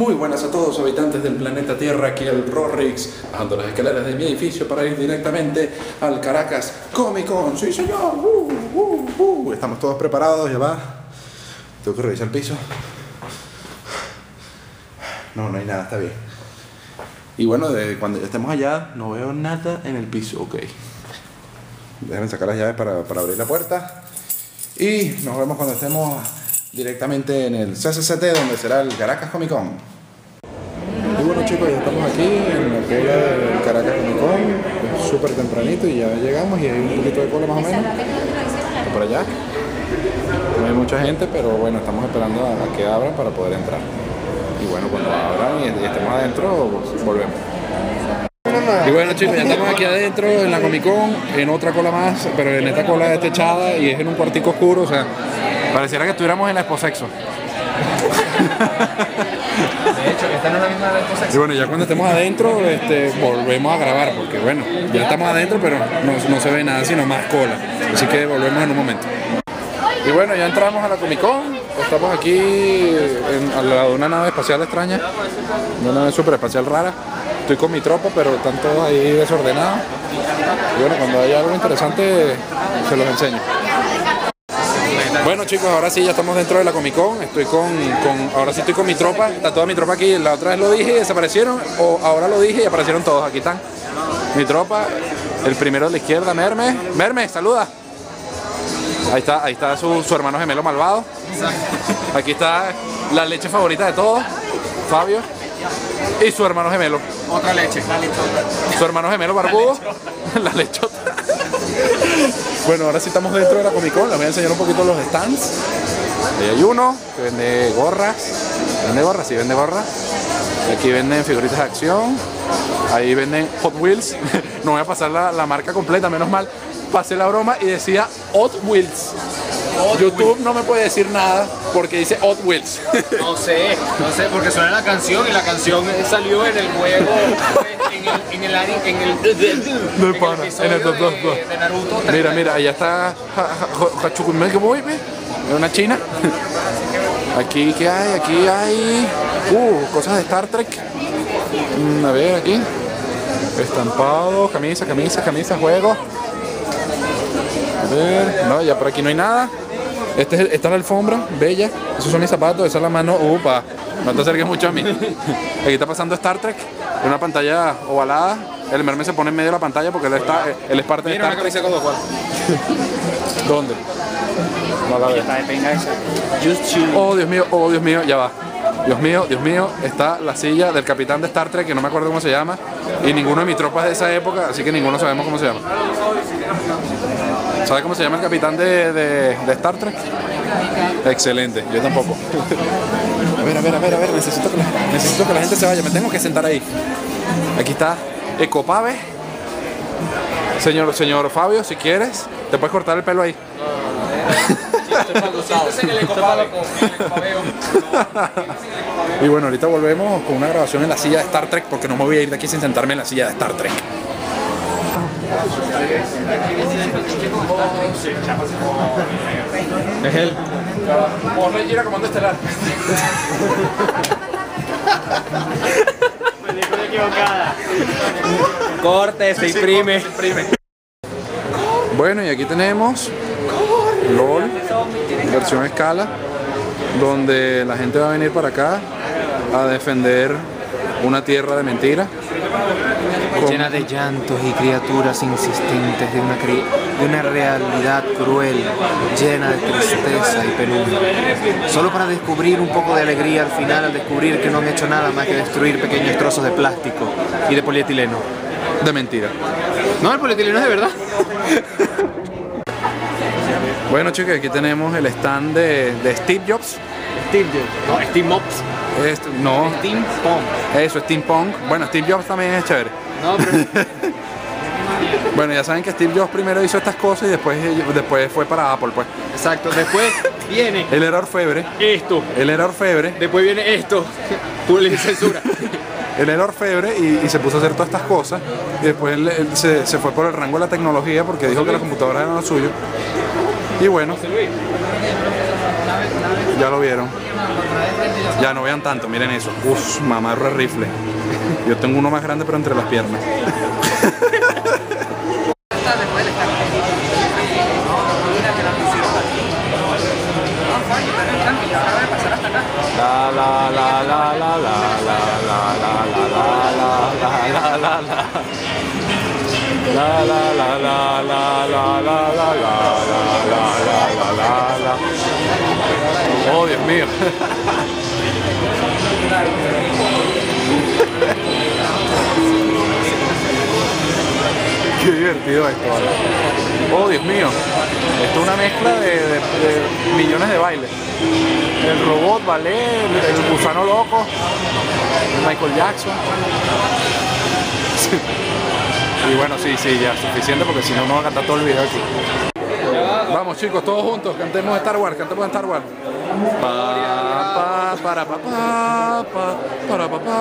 Muy buenas a todos habitantes del planeta Tierra, aquí el Rorrix, bajando las escaleras de mi edificio para ir directamente al Caracas Comic Con. Sí, señor. Uh, uh, uh. Estamos todos preparados, ya va. Tengo que revisar el piso. No, no hay nada, está bien. Y bueno, de cuando estemos allá, no veo nada en el piso, ok. Déjenme sacar las llaves para, para abrir la puerta. Y nos vemos cuando estemos directamente en el CCCT, donde será el Caracas Comic Con. Y bueno chicos, ya estamos aquí en la cola del Caracas Comic Con. Es súper tempranito y ya llegamos y hay un poquito de cola más o menos. Por allá. No hay mucha gente, pero bueno, estamos esperando a, que abran para poder entrar. Y bueno, cuando abran y, y estemos adentro, pues, volvemos. Y bueno chicos, ya estamos aquí adentro en la Comic Con, en otra cola más, pero en esta cola es techada y es en un cuartico oscuro, o sea, pareciera que estuviéramos en la Exposexo. Y bueno, ya cuando estemos adentro, este, volvemos a grabar, porque bueno, ya estamos adentro, pero no, no se ve nada, sino más cola. Así que volvemos en un momento. Y bueno, ya entramos a la Comic Con, estamos aquí en- al lado de una nave espacial extraña, una nave super espacial rara. Estoy con mi tropa, pero están todos ahí desordenados. Y bueno, cuando haya algo interesante, se los enseño. Bueno chicos, ahora sí ya estamos dentro de la Comic Con, estoy con, con- ahora sí estoy con mi tropa, está toda mi tropa aquí, la otra vez lo dije y desaparecieron, o ahora lo dije y aparecieron todos, aquí están. Mi tropa, el primero de la izquierda, Merme, Merme, saluda. Ahí está, ahí está su, su hermano gemelo malvado. Aquí está la leche favorita de todos, Fabio. Y su hermano gemelo, Otra leche. su hermano gemelo barbudo, la lechota. Bueno, ahora sí estamos dentro de la Comic Con, les voy a enseñar un poquito los stands. Ahí hay uno que vende gorras, vende gorras, sí vende gorras. Aquí venden figuritas de acción, ahí venden Hot Wheels. No voy a pasar la, la marca completa, menos mal. Pasé la broma y decía Hot Wheels. YouTube no me puede decir nada porque dice Hot Wheels. No sé, no sé, porque suena la canción y la canción salió en el juego, en el, en el, en el, en el pana, episodio en el dos, dos, dos. de, Naruto. Mira, mira, allá está Ja- Ja- Hachukume que voy, ve. Es una china. Aquí, ¿qué hay? Aquí hay. Uh, cosas de Star Trek. Mm, a ver, aquí. Estampado, camisa, camisa, camisa, juego. A ver, no, ya por aquí no hay nada. Este es el- esta es la alfombra, bella. Esos son mis zapatos, esa es la mano. Upa, no te acerques mucho a mí. Aquí está pasando Star Trek, en una pantalla ovalada. El merme se pone en medio de la pantalla porque él, está, él es parte de Star una Trek. camisa con dos ¿Dónde? No la veo. Oh, Dios mío, oh, Dios mío, ya va. Dios mío, Dios mío, está la silla del capitán de Star Trek, que no me acuerdo cómo se llama, y ninguno de mis tropas de esa época, así que ninguno sabemos cómo se llama. ¿Sabe cómo se llama el capitán de, de- de Star Trek? Excelente, yo tampoco. A ver, a ver, a ver, a ver, necesito que, la, necesito que la gente se vaya, me tengo que sentar ahí. Aquí está Ecopave. Señor, señor Fabio, si quieres, te puedes cortar el pelo ahí. Y bueno, ahorita volvemos con una grabación en la silla de Star Trek porque no me voy a ir de aquí sin sentarme en la silla de Star Trek. Es él. Ir a comando estelar. Corte, se imprime. Bueno, y aquí tenemos LOL, versión escala, donde la gente va a venir para acá a defender una tierra de mentira. Llena de llantos y criaturas insistentes de una, cri- de una realidad cruel, llena de tristeza y penumbra. Solo para descubrir un poco de alegría al final al descubrir que no han hecho nada más que destruir pequeños trozos de plástico y de polietileno. De mentira. No, el polietileno es de verdad. Bueno chicos, aquí tenemos el stand de, de Steve Jobs, Steve Jobs. No, Steve Mobs. Este, no, Steam eso, steampunk. Bueno, Steve Jobs también es chévere. No, pero. Bueno, ya saben que Steve Jobs primero hizo estas cosas y después, después fue para Apple, pues. Exacto. Después viene Él era orfebre, esto. él era orfebre, Después viene esto. Public censura. él era orfebre y, y se puso a hacer todas estas cosas. Y después él, él se, se fue por el rango de la tecnología porque dijo que las computadoras eran lo suyo. Y bueno, ya lo vieron. Ya no vean tanto, miren eso. Uf, mamarro de rifle. Yo tengo uno más grande pero entre las piernas. La la la la la la la la la la la la la la la La la la Oh Dios mío. Qué divertido esto, ¿vale? Oh Dios mío. Esto es una mezcla de, de- de millones de bailes. El robot, ballet, el, el gusano loco, Michael Jackson. Y bueno, sí, sí, ya, suficiente porque si no, no va a cantar todo el video aquí. Vamos chicos, todos juntos, cantemos Star Wars, cantemos Star Wars. Pa, pa, para pa, pa, pa, para pa, pa,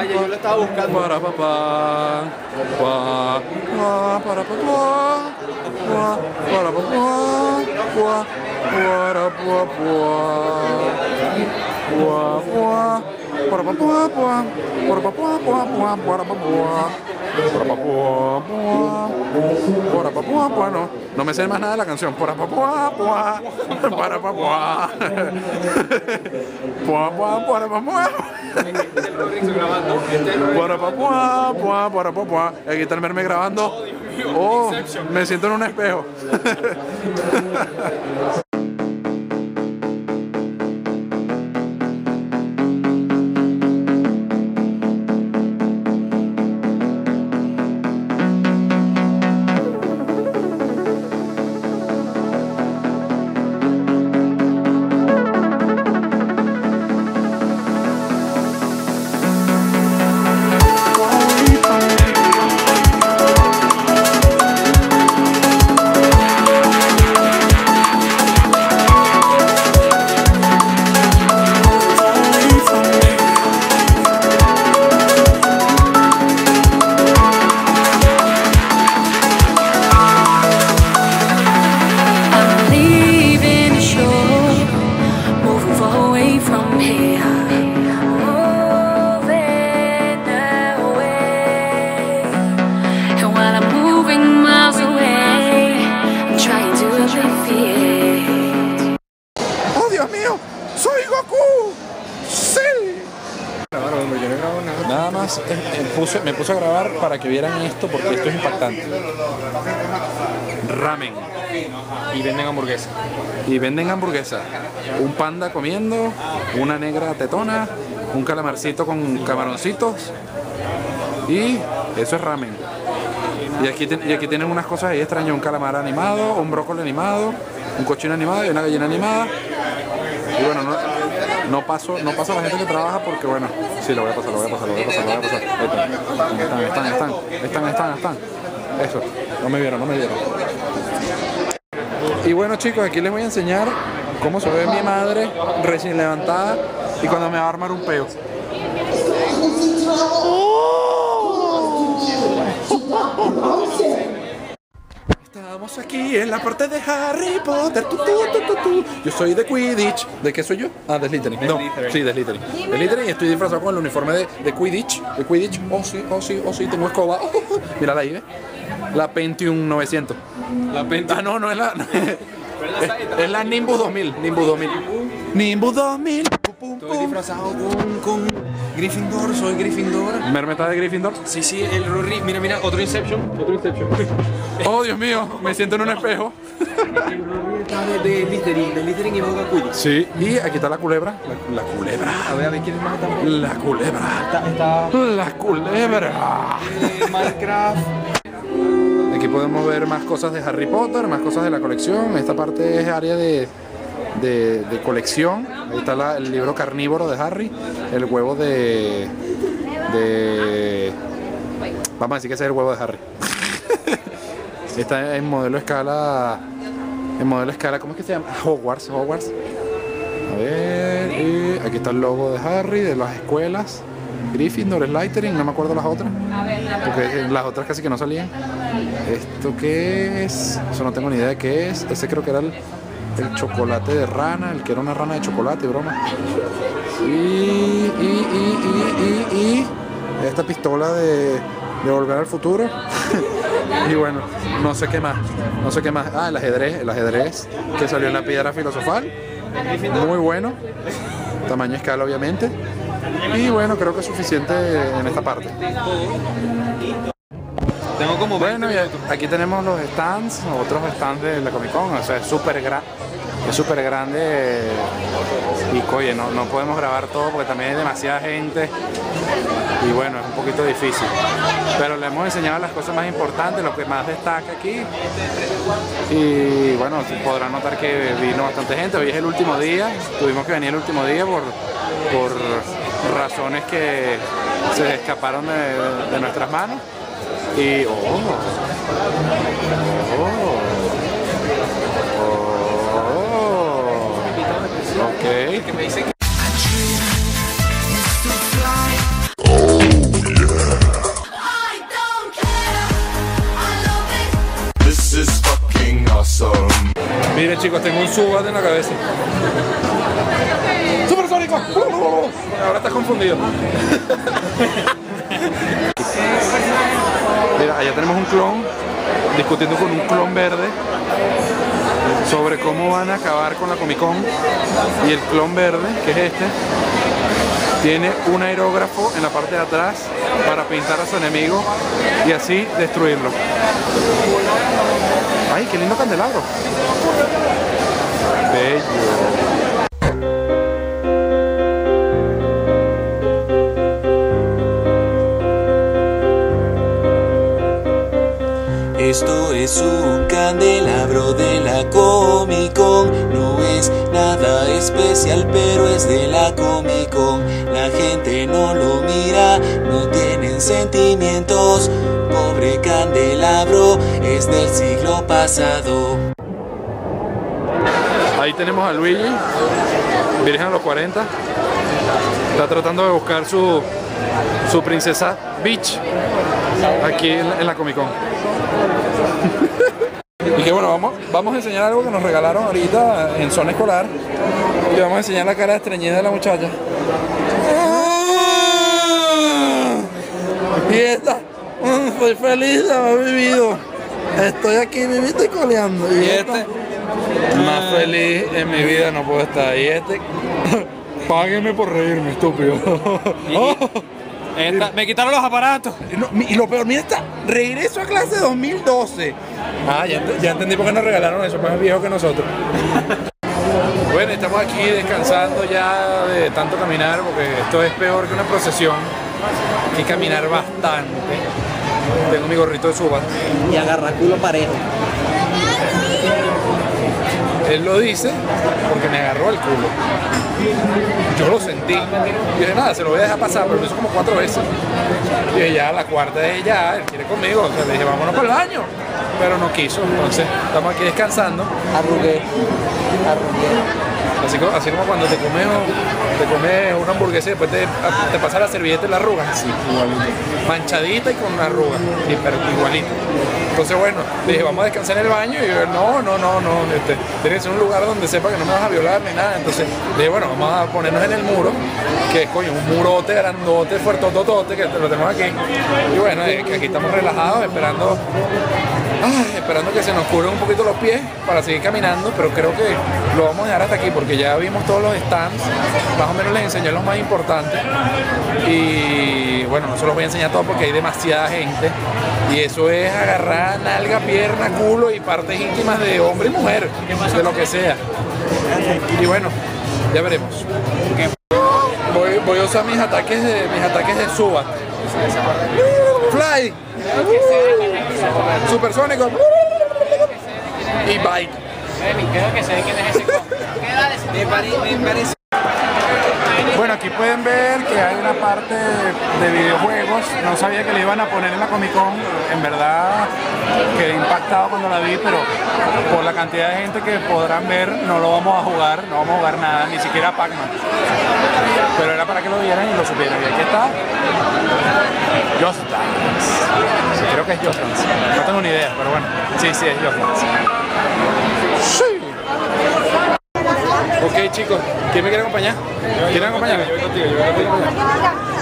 Ay, yo lo estaba buscando. para pa, pa, pa, pa, para pa, pa, pa, para pa, pa, pa, para pa, pa. Para pa, pa, pa, para pa, pa, pa, pa, para pa, pa. Para pa, pa, pa, para pa, pa, pa, Para papua, pua, no. No me sé más nada de la canción. Para papua, pua. Para papua. Pua, pua, para papua. Para papua, pua, para papua. Aquí está el verme grabando. Oh, me siento en un espejo. vieran esto porque esto es impactante. Ramen. Y venden hamburguesas. Y venden hamburguesas. Un panda comiendo, una negra tetona, un calamarcito con camaroncitos. Y eso es ramen. Y aquí, ten- y aquí tienen unas cosas ahí extrañas, un calamar animado, un brócoli animado, un cochino animado y una gallina animada. Y bueno, no, no paso, no paso a la gente que trabaja porque bueno, sí, lo voy a pasar, lo voy a pasar, lo voy a pasar, lo voy a pasar. Ahí Están, están, están, están, están, están, están. Eso, no me vieron, no me vieron. Y bueno chicos, aquí les voy a enseñar cómo se ve mi madre recién levantada y cuando me va a armar un peo. Estamos aquí en la parte de Harry Potter. tu, tu, tu. Yo soy de Quidditch. ¿De qué soy yo? Ah, de Slytherin. No, sí, de Slytherin. De Slytherin y estoy disfrazado con el uniforme de, de Quidditch. De Quidditch. Oh, sí, oh, sí, oh, sí, tengo escoba. Mira ahí, ¿ves? La Pentium 900. La penta. Ah, no, no es la. no es, es la Nimbus 2000. Nimbus 2000. Nimbus 2000. Pum, pum, Estoy disfrazado con, con Gryffindor, soy Gryffindor. Mermeta de Gryffindor. Sí, sí, el Rory. Mira, mira, otro Inception. Otro Inception. Oh, Dios mío, me siento en un espejo. el Rory está de, de Littering, de Littering y Boga Quidditch. Sí. Y aquí está la culebra. La, la culebra. A ver, a ver, ¿quién es más también? La culebra. Está, está La culebra. eh, Minecraft. Podemos ver más cosas de Harry Potter, más cosas de la colección. Esta parte es área de, de, colección. Está el libro carnívoro de Harry, el huevo de, de... Vamos a decir que ese es el huevo de Harry. está en modelo escala... En modelo escala, ¿cómo es que se llama? Hogwarts, Hogwarts. A ver, aquí está el logo de Harry, de las escuelas. Gryffindor, Slytherin, no me acuerdo las otras. Porque las otras casi que no salían. ¿Esto qué es? Eso no tengo ni idea de qué es. Ese creo que era el, el chocolate de rana, el que era una rana de chocolate, broma. Y, y, y, y, y, y esta pistola de, de Volver al Futuro. y bueno, no sé qué más. No sé qué más. Ah, el ajedrez, el ajedrez que salió en la piedra filosofal. Muy bueno. Tamaño escala, obviamente. Y bueno, creo que es suficiente en esta parte. Tengo como Bueno, y aquí tenemos los stands, otros stands de la Comic Con, o sea, es súper grande. Es súper grande y oye, no, no podemos grabar todo porque también hay demasiada gente y bueno, es un poquito difícil. Pero le hemos enseñado las cosas más importantes, lo que más destaca aquí. Y bueno, podrán notar que vino bastante gente. Hoy es el último día, tuvimos que venir el último día por, por razones que se escaparon de, de nuestras manos. Y. ¡Oh! ¡Oh! ¡Oh! Ok. Fucking awesome. Miren chicos, tengo un subat en la cabeza. Ahora estás confundido. Mira, allá tenemos un clon discutiendo con un clon verde sobre cómo van a acabar con la Comic Con. Y el clon verde, que es este, tiene un aerógrafo en la parte de atrás para pintar a su enemigo y así destruirlo. ¡Ay, qué lindo candelabro! Bello. Esto es un candelabro de la Comic Con. No es nada especial, pero es de la Comic Con. La gente no lo mira, no tienen sentimientos. Pobre candelabro, es del siglo pasado. Ahí tenemos a Luigi, virgen a los 40. Está tratando de buscar su, su princesa Beach aquí en la, en la Comic Con. Y que bueno, vamos, vamos a enseñar algo que nos regalaron ahorita en zona escolar. Y vamos a enseñar la cara de estreñida de la muchacha. Y esta, mm, estoy feliz de haber vivido. Estoy aquí vivito y coleando. Y, este, más feliz en mi vida no puedo estar. Y este, págueme por reírme, estúpido. Me quitaron los aparatos. No, mi- y lo peor, mira esta, regreso a clase 2012. Ah, ya, ya entendí por qué nos regalaron eso, más viejo que nosotros. bueno, estamos aquí descansando ya de tanto caminar, porque esto es peor que una procesión. Hay que caminar bastante. Tengo mi gorrito de suba. y agarra culo parejo. Él lo dice porque me agarró el culo. Yo lo sentí. Y dije, nada, se lo voy a dejar pasar, pero lo hizo como cuatro veces. Y ya la cuarta de ella, él quiere conmigo. O sea, le dije, vámonos para el baño. Pero no quiso. Entonces, estamos aquí descansando. Arrugué. Arrugué. Así, co- así como cuando te comes, te comes una hamburguesa y después te, te pasa la servilleta y la arrugas. Así, igualito. Manchadita y con una arruga. Sí, pero igualito. Entonces, bueno, dije, vamos a descansar en el baño. Y yo, no, no, no, no. Este, tiene que ser un lugar donde sepa que no me vas a violar ni nada. Entonces, dije, bueno, vamos a ponernos en el muro, que es, coño, un murote grandote, fuertototote, que lo tenemos aquí. Y bueno, eh, que aquí estamos relajados, esperando Ay, esperando que se nos cubran un poquito los pies para seguir caminando, pero creo que lo vamos a dejar hasta aquí porque ya vimos todos los stands, más o menos les enseñé los más importantes y bueno, no se los voy a enseñar todos porque hay demasiada gente y eso es agarrar nalga, pierna, culo y partes íntimas de hombre y mujer, de lo que sea. Y bueno, ya veremos. Voy, voy a usar mis ataques de mis ataques de suba. Fly. Supersónico. Y bike. ¿Qué edad Me, pare- me parece. Bueno, aquí pueden ver que hay una parte de videojuegos. No sabía que le iban a poner en la Comic Con. En verdad quedé impactado cuando la vi, pero por la cantidad de gente que podrán ver, no lo vamos a jugar, no vamos a jugar nada, ni siquiera Pac-Man. Pero era para que lo vieran y lo supieran. Y aquí está Just. Creo que es Just. No tengo ni idea, pero bueno. Sí, sí, es Just. Sí. Ok chicos, ¿quién me quiere acompañar? ¿Quieren acompañarme?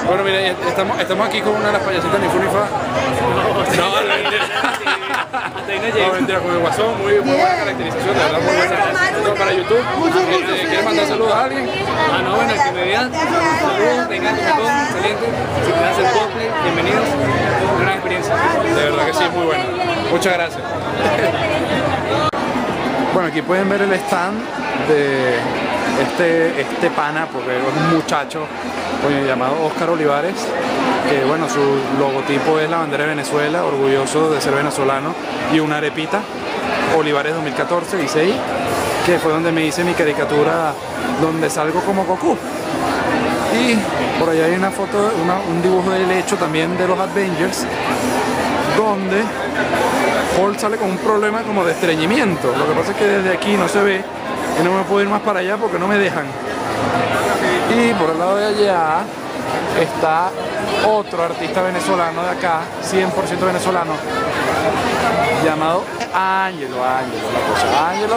Bueno, mire, estamos, estamos aquí con una de las payasitas ni Funifa. No, no, mentira. No, mentira, con el guasón, muy, muy buena caracterización, de verdad, muy buena. Esto para YouTube. Este, ¿Quieres mandar saludos a alguien? Ah, no, bueno, el que me vean, saludos, vengan, Comic-Con, excelente. Si pueden hacer cosplay, bienvenidos. Una gran experiencia. De verdad que sí, muy buena. Muchas gracias. Bueno, aquí pueden ver el stand de este, este pana, porque es un muchacho llamado Oscar Olivares, que bueno, su logotipo es la bandera de Venezuela, orgulloso de ser venezolano, y una arepita, Olivares 2014, dice ahí, que fue donde me hice mi caricatura donde salgo como Goku. Y por allá hay una foto, una- un dibujo del hecho también de los Avengers, donde Hulk sale con un problema como de estreñimiento. Lo que pasa es que desde aquí no se ve y no me puedo ir más para allá porque no me dejan. Y por el lado de allá está otro artista venezolano de acá, 100% venezolano, llamado Ángelo, Ángelo, la cosa, Ángelo,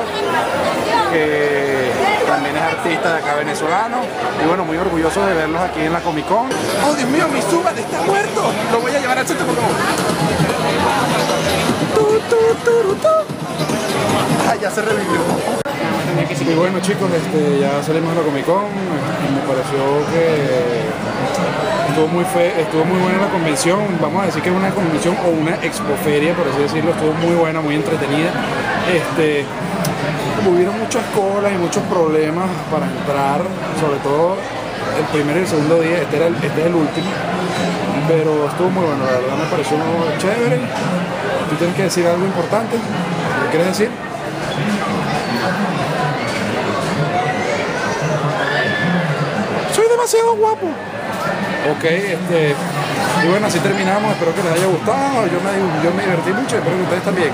que también es artista de acá venezolano y bueno, muy orgulloso de verlos aquí en la Comic Con. ¡Oh, Dios mío, mi Subat está muerto! Lo voy a llevar al centro. Ah, ya se revivió. Y bueno chicos, este, ya salimos de la Comic Con, me pareció que estuvo muy, fe, estuvo muy buena la convención, vamos a decir que es una convención o una expoferia, por así decirlo, estuvo muy buena, muy entretenida. Este, hubieron muchas colas y muchos problemas para entrar, sobre todo el primero y el segundo día, este, era el, este es el último, pero estuvo muy bueno, la verdad me pareció chévere. Tú tienes que decir algo importante, ¿qué quieres decir? Demasiado guapo. Ok, este. Y bueno, así terminamos. Espero que les haya gustado. Yo me, yo me divertí mucho. Espero que ustedes también.